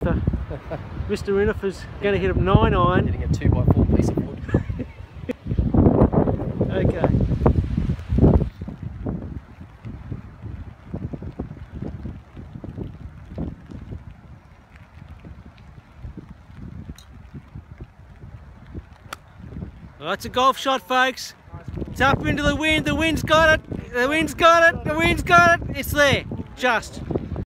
Mr. Inifer's going to hit a 9 iron. Hitting a 2 by 4 piece of wood. okay. Well, that's a golf shot, folks. It's up into the wind. The wind's got it. The wind's got it. The wind's got it. It's there. Just.